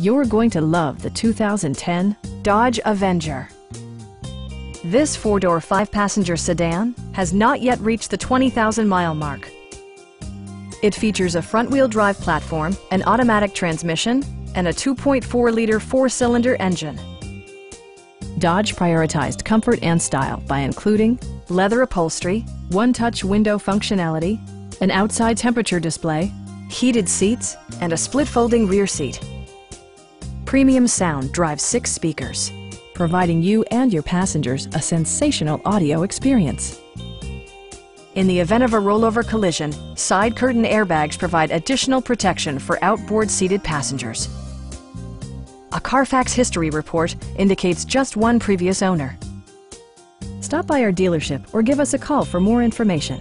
You're going to love the 2010 Dodge Avenger. This four-door, five-passenger sedan has not yet reached the 20,000-mile mark. It features a front-wheel drive platform, an automatic transmission, and a 2.4-liter four-cylinder engine. Dodge prioritized comfort and style by including leather upholstery, one-touch window functionality, an outside temperature display, heated seats, and a split folding rear seat. Premium sound drives six speakers, providing you and your passengers a sensational audio experience. In the event of a rollover collision, side curtain airbags provide additional protection for outboard seated passengers. A Carfax history report indicates just one previous owner. Stop by our dealership or give us a call for more information.